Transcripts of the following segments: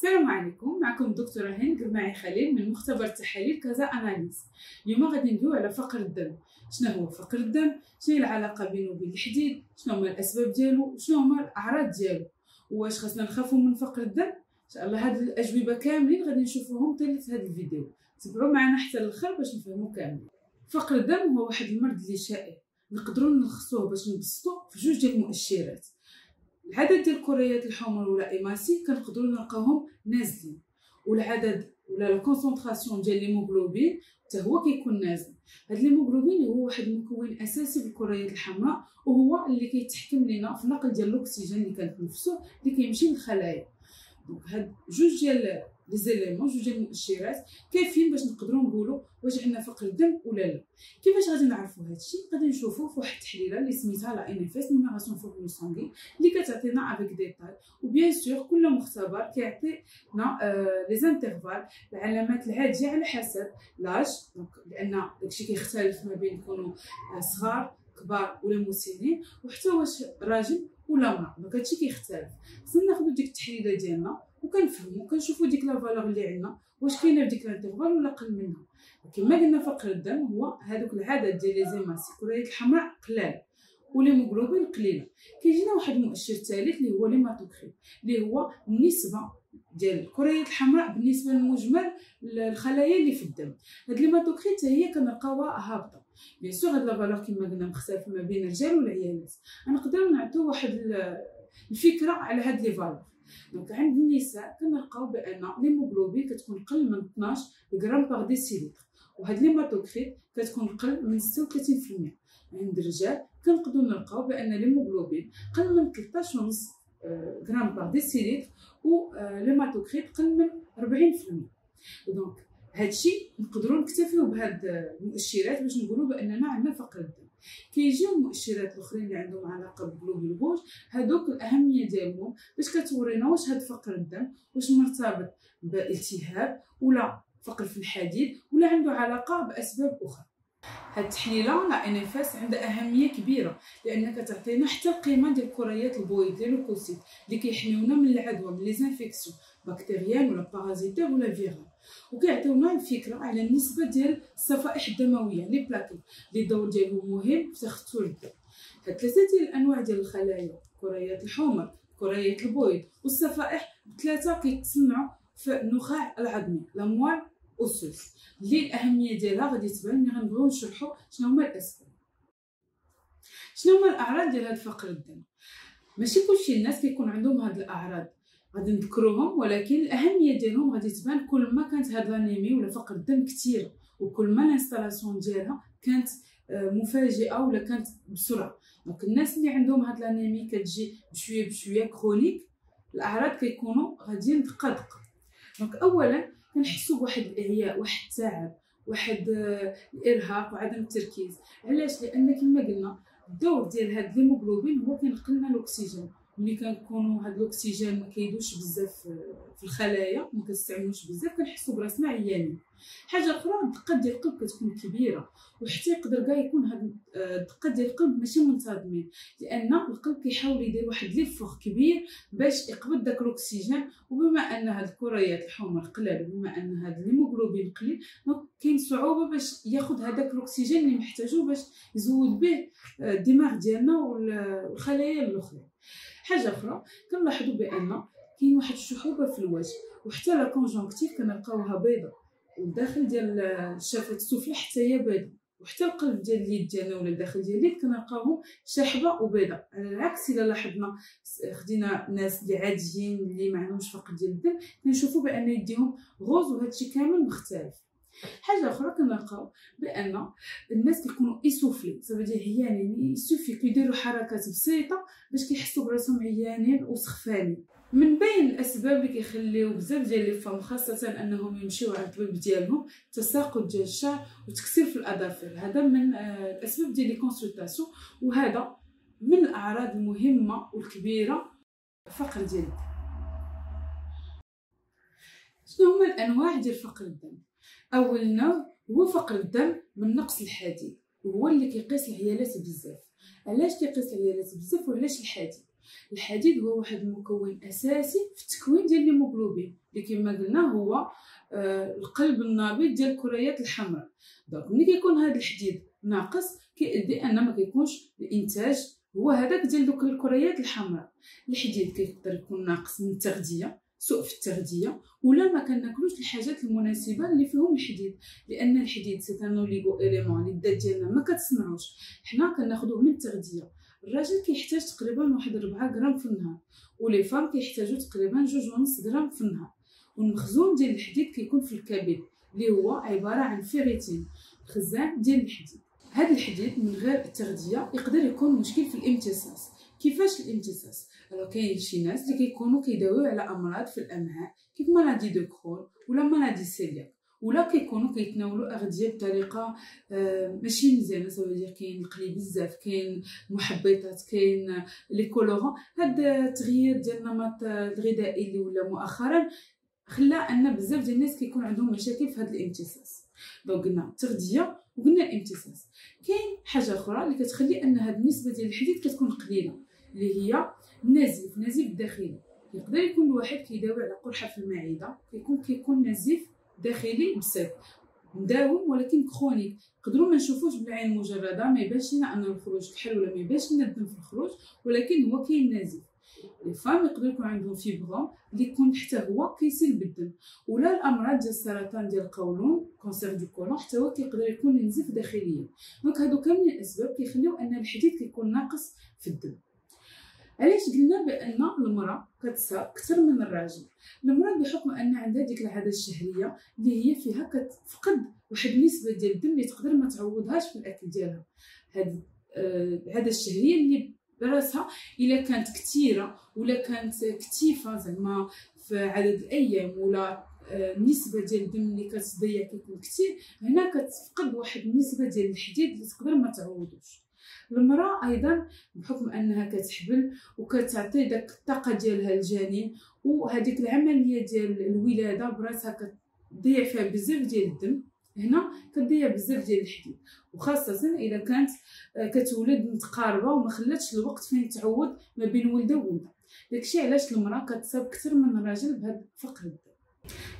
السلام عليكم. معكم الدكتورة هند معي خليل من مختبر تحاليل كذا أناليز. اليوم غادي ندوي على فقر الدم. شنو هو فقر الدم؟ شنو هي العلاقة بينه وبين الحديد؟ شنو هما الأسباب ديالو؟ شنو هما الأعراض ديالو؟ واش خاصنا نخافوا من فقر الدم؟ إن شاء الله هاد الأجوبة كاملين غادي نشوفوهم في هذا الفيديو. تبعوا معنا حتى الأخر باش نفهموا كاملين. فقر الدم هو واحد المرض اللي شائع. نقدروا نلخصوه باش نبسطوه في جوج ديال المؤشرات. العدد ديال الكريات الحمر ولا les hématies كنقدروا نلقاوهم نازلين. والعدد ولا ال concentration ديال l'hémoglobine حتى هو كيكون نازل. هاد l'hémoglobine هو واحد المكون أساسي في الكريات الحمراء وهو اللي كيتحكم لينا في النقل ديال الأكسجين اللي كنتنفسو اللي كيمشي للخلايا. donc هاد جوج ديال les éléments جوج ديال المؤشرات كافيين باش نقدروا نقولوا واش عندنا فقر الدم ولا لا. كيفاش غادي نعرفوا هذا الشيء؟ غادي نشوفوا في واحد التحليلة اللي سميتها la NFS numération formule sanguine اللي كتعطينا avec détails و bien sûr كل مختبر كيعطينا آه les intervalles العلامات العاديه على حسب l'âge donc لأن داكشي كيختلف ما بين يكونوا صغار كبار ولا مسنين وحتى واش راجل ولا امراه donc هادشي كيختلف. خصنا ناخذ ديك التحليلة ديالنا. وكنفهموا كنشوفوا ديك la valeur اللي عندنا واش كاينة في ديك l'intervalle ولا قل منها. كما قلنا فقر الدم هو هذوك العدد ديال les hématies الكريات الحمراء قلال و l'hémoglobine قليلة. كيجينا واحد المؤشر ثالث اللي هو l'hématocrite اللي هو النسبة ديال الكريات الحمراء بالنسبة للمجمل الخلايا اللي في الدم. هاد l'hématocrite هي كنلقاوها هابطة. bien sûr هاد la valeur كما قلنا مختلفة ما بين الرجال والعيالات نقدروا نعطيو واحد الفكرة على هاد les valeurs. donc عند النساء كنلقاو بان l'hémoglobine كتكون قل من 12 غرام par décilitre وهاد l'hématocrite كتكون قل من 36% عند الرجال كنقدروا نلقاو بان l'hémoglobine قل من 13.5 غرام par décilitre و l'hématocrite قل من 40% donc هادشي نقدروا نكتفيو بهاد المؤشرات باش نقولوا بأننا عندنا فقر الدم. كيجيو المؤشرات الاخرين اللي عندهم علاقة بال globules rouges هادوك الأهمية ديالهم باش كتورينا واش هاد فقر الدم واش مرتبط بالتهاب ولا فقر في الحديد ولا عنده علاقة بأسباب أخرى. هاد التحليلة la NFS عندها أهمية كبيرة لأن كتعطينا حتى القيمة ديال الكريات البويض ديال الكوسيت اللي كيحميونا من العدوى من les infections bactériennes ولا parasitaires ولا virales وكيعطيونا الفكرة على النسبة ديال الصفائح الدموية les plaquettes اللي الدور ديالهم مهم في تخثر الدم. هاد ثلاثة ديال الأنواع ديال الخلايا كريات الحمر كريات البويض والصفائح بثلاثة كيتصنعوا في النخاع العظمي la moelle osseuse اللي الأهمية ديالها؟ غادي تبان ملي غنبغيو نشرحوا شنو هما الأسباب. شنو هما الأعراض ديال هاد فقر الدم؟ ماشي كلشي الناس كيكون عندهم هاد الأعراض. غادي نذكروهم ولكن الأهمية ديالهم غادي تبان كل ما كانت هاد l'anémie ولا فقر الدم كثير وكل ما l'installation ديالها كانت مفاجئة ولا كانت بسرعة. donc الناس اللي عندهم هاد l'anémie كتجي بشوية بشوية chronique الأعراض كيكونوا غاديين دقة دقة. donc اولا كنحسوا بواحد الاعياء واحد التعب واحد الإرهاق وعدم التركيز. علاش؟ لأن كما قلنا الدور ديال هاد الهيموغلوبين هو كينقل لنا الأكسجين. ملي كنكونوا هاد الاكسجين ما كيدوش بزاف في الخلايا ما كنستعملوش بزاف كنحسوا براسنا عيانين. حاجة أخرى الدقة ديال القلب كتكون كبيرة وحتى يقدر كاع يكون هاد الدقة ديال القلب ماشي منتظمين لأن القلب كيحاول يدير واحد l'effort كبير باش يقبض داك الأكسجين وبما أن هاد الكريات الحمر قلال وبما أن هاد الهيموغلوبين قليل كاين صعوبة باش ياخذ هذاك الأكسجين اللي محتاجو باش يزود به الدماغ ديالنا والخلايا الأخرى. حاجة أخرى كنلاحظوا بأن كاين واحد الشحوبه في الوجه وحتى la conjonctive كنلقاوها بيضاء والداخل ديال الشفه السفلى حتى هي بيضاء وحتى القلب ديال اليد ديالنا ولا الداخل ديال اليد كنلقاوهم شاحبة وبيضاء على العكس إلا لاحظنا خدينا ناس اللي عاديين اللي ما عندهمش فقر ديال الدم كنشوفوا بأن يديهم غوز وهادشي كامل مختلف. حاجة أخرى كنلقاو بأن الناس كيكونوا ايسوفلي صافي عيانين يسوفي كيديروا حركات بسيطة باش كيحسوا براسهم عيانين وسخفانين. من بين الأسباب اللي كيخليو بزاف ديال les femmes خاصة أنهم يمشيو على الطبيب ديالهم تساقط ديال الشعر وتكسير في الأظافر. هذا من الأسباب ديال les consultations وهذا من الأعراض المهمة والكبيرة فقر ديال الدم شنو هما الأنواع ديال فقر الدم؟ اول نوع هو فقر الدم من نقص الحديد وهو اللي كيقيس العيالات بزاف. علاش كيقيس العيالات بزاف وعلاش الحديد الحديد هو واحد المكون أساسي في التكوين ديال الهيموغلوبين. اللي كما قلنا هو آه، القلب النابض ديال الكريات الحمراء. donc ملي كيكون هذا الحديد ناقص كيؤدي أن ما كيكونش الإنتاج هو هذاك ديال دوك الكريات الحمراء. الحديد كيقدر يكون ناقص من التغذيه سوء في التغذية ولا ما كناكلوش الحاجات المناسبة اللي فيهم الحديد لأن الحديد c'est un oligo-élément اللي الذات ديالنا ما كتصنعوش. حنا كناخذوه من التغذية. الراجل كيحتاج تقريبا واحد 4 غرام في النهار و les femmes كيحتاجوا تقريبا جوج ونص غرام في النهار. والمخزون ديال الحديد كيكون في الكبد اللي هو عبارة عن ferritine خزان ديال الحديد. هذا الحديد من غير التغذية يقدر يكون مشكل في الامتصاص. كيفاش الامتصاص؟ alors كاين شي ناس اللي كيكونوا كيداويو على أمراض في الامعاء كيف maladie de Crohn ولا maladie cœliaque ولا كيكونوا كيتناولوا أغذية بطريقة آه ماشي مزيانة. c'est-à-dire كاين القلي بزاف كاين معلبات كاين les colorants. هاد التغيير ديال النمط الغذائي اللي ولا مؤخرا خلى أن بزاف ديال الناس كيكون عندهم مشاكل في هذا الامتصاص. donc قلنا التغذيه وقلنا الامتصاص. كاين حاجة أخرى اللي كتخلي أن هاد النسبة ديال الحديد كتكون قليلة. اللي هي النزيف النزيف الداخلي يقدر يكون الواحد كيداوي على قرحة في المعدة كيكون كيكون نزيف داخلي بسيط. مداوم ولكن chronique. نقدروا ما نشوفوش بالعين المجرده ما يبانش لنا أن الخروج كحل ولا ما يبانش لنا الدم في الخروج ولكن هو كاين نزيف. les femmes يقدر يكون عندهم fibrome اللي يكون حتى هو كيسيل بالدم. ولا الأمراض ديال السرطان ديال القولون cancer du côlon حتى هو كيقدر يكون ينزف داخليا. donc هادو كاملين الاسباب كيخليو أن الحديد كيكون ناقص في الدم. علاش قلنا بان المرأة كتصاب أكثر من الراجل؟ المرأة بحكم أن عندها ديك العادة الشهرية اللي هي فيها كتفقد واحد النسبة ديال الدم اللي تقدر ما تعوضهاش في الأكل ديالها. هاد آه، العادة الشهرية اللي براسها إلا كانت كثيرة ولا كانت كثيفة زعما في عدد الأيام ولا النسبة آه، ديال الدم اللي كتضيع كيكون كثير هنا كتفقد واحد النسبة ديال الحديد اللي تقدر ما تعوضوش. المرأة أيضا بحكم أنها كتحبل وكتعطي داك الطاقة ديالها للجنين وهذيك العملية ديال الولادة براسها كتضيع فيها بزاف ديال الدم. هنا كتضيع بزاف ديال الحديد وخاصة إذا كانت آه، كتولد متقاربة وما خلاتش الوقت فين تعوض ما بين ولده وولده داكشي علاش المرأة كتصاب أكثر من الراجل بهذا فقر الدم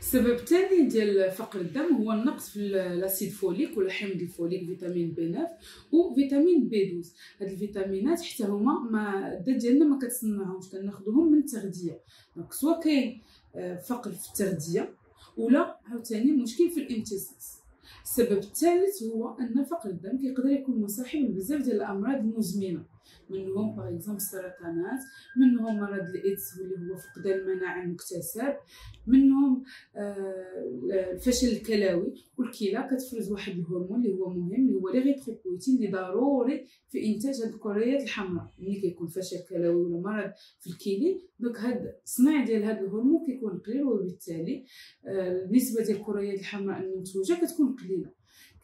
السبب الثاني ديال فقر الدم هو النقص في ال acide folique ولا حمض الفوليك vitamine B 9 وفيتامين B 12 هاد الفيتامينات حتى هما ما الذات ديالنا ما كتصنعهمش كناخذوهم من التغذية. donc سواء كاين آه، فقر في التغذية ولا عاوتاني مشكل في الامتصاص السبب الثالث هو أن فقر الدم كيقدر يكون مصاحب لبزاف ديال الأمراض المزمنة. منهم par exemple السرطانات منهم مرض الايدز واللي هو فقدان المناعة المكتسب منهم آه، الفشل الكلوي والكلى كتفرز واحد الهرمون اللي هو مهم اللي هو l'érythropoïétine اللي ضروري في إنتاج هاد الكريات الحمراء. ملي كيكون فشل كلوي ولا مرض في الكلي donc هاد الصناع ديال هاد الهرمون كيكون قليل وبالتالي آه، النسبة ديال الكريات الحمراء المنتوجة كتكون قليلة.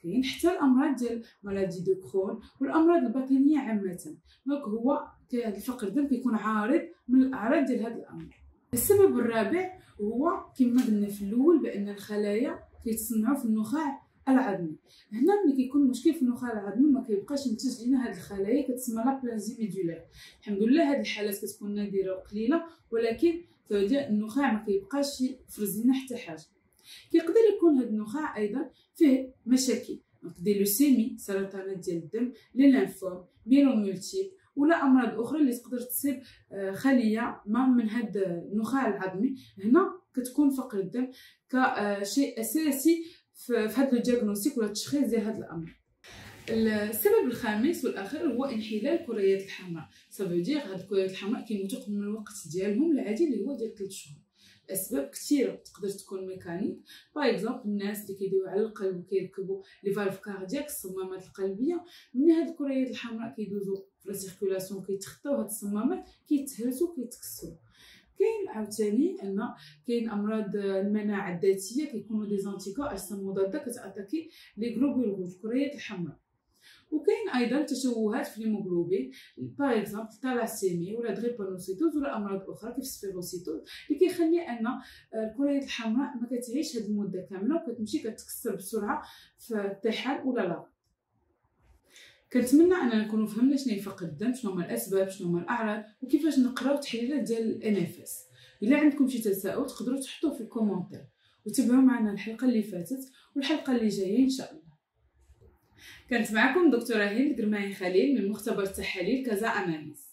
كاين حتى الأمراض ديال maladie de Crohn والأمراض الباطنيه عامة. donc هو الفقر الدم كيكون عارض من الأعراض ديال هاد الأمراض. السبب الرابع هو كما قلنا في الأول بأن الخلايا كيتصنعوا في النخاع العظمي. هنا ملي كيكون مشكل في النخاع العظمي ما كيبقاش ينتج لنا هاد الخلايا كتسمى l'aplasie médullaire الحمد لله هاد الحالات كتكون نادرة وقليلة ولكن النخاع ما كيبقاش يفرز لنا حتى حاجة. كيقدر يكون هاد النخاع أيضا فيه مشاكل. donc des leucémies سرطانات ديال الدم les lymphomes myélome multiple ولا أمراض أخرى اللي تقدر تصيب آه، خلية ما من هاد النخاع العظمي. هنا كتكون فقر الدم كشيء أساسي في هذا ال diagnostic ولا التشخيص ديال هذا الأمر. السبب الخامس والأخير هو انحلال الكريات الحمراء. ça veut dire هاد الكريات الحمراء كيموتوا قبل الوقت ديالهم العادي اللي هو ديال 3 شهور. أسباب كثيرة تقدر تكون mécaniques. par exemple الناس اللي كيديروا على القلب وكيركبوا les valves cardiaques الصمامات القلبية. من هاد الكريات الحمراء كيدوزوا في la circulation كيتخطاو هاد الصمامات كيتهرسوا كيتكسروا كاين عاوتاني أن كاين أمراض المناعة الذاتية كيكونوا des anticorps أجسام مضادة كت attaquer les globules rouges الكريات الحمراء. وكاين أيضا تشوهات في الهيموغلوبين par exemple thalassémie ولا drépanocytose ولا أمراض أخرى كيف ال sphérocytose اللي كيخلي أن آه، الكريات الحمراء ما كتعيش هذه المدة كاملة وكتمشي كتكسر بسرعة في الطحال ولا لا. كنتمنى أننا نكونوا فهمنا شنو هي فقر الدم شنو هما الأسباب شنو هما الأعراض وكيفاش نقراو تحليلات ديال ال NFS إلا عندكم شي تساؤل تقدروا تحطوه في ال commentaire وتابعوا معنا الحلقة اللي فاتت والحلقة اللي جاية إن شاء الله. كانت معكم دكتورة هند قرماي خليل من مختبر التحاليل كازا أمانيس